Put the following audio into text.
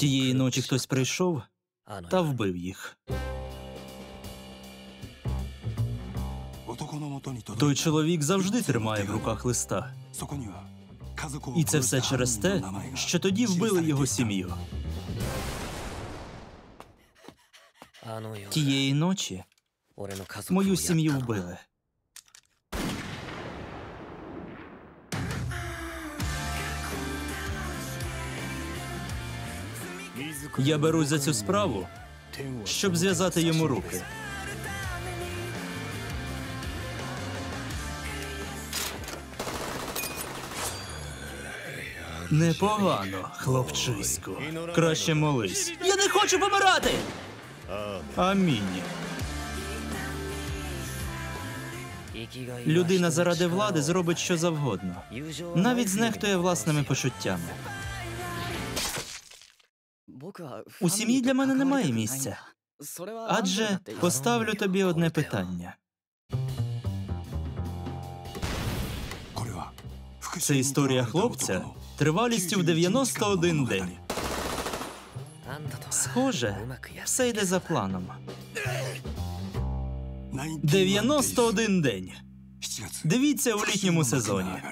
Тієї ночі хтось прийшов та вбив їх. Той чоловік завжди тримає в руках листа. І це все через те, що тоді вбили його сім'ю. Тієї ночі мою сім'ю вбили. Я берусь за цю справу, щоб зв'язати йому руки. Непогано, хлопчисько. Краще молись. Я не хочу помирати. Амінь. Людина заради влади зробить що завгодно, навіть знехтує власними почуттями. У сім'ї для мене немає місця. Адже поставлю тобі одне питання. Це історія хлопця тривалістю в 91 день. Схоже, все йде за планом. 91 день. Дивіться у літньому сезоні.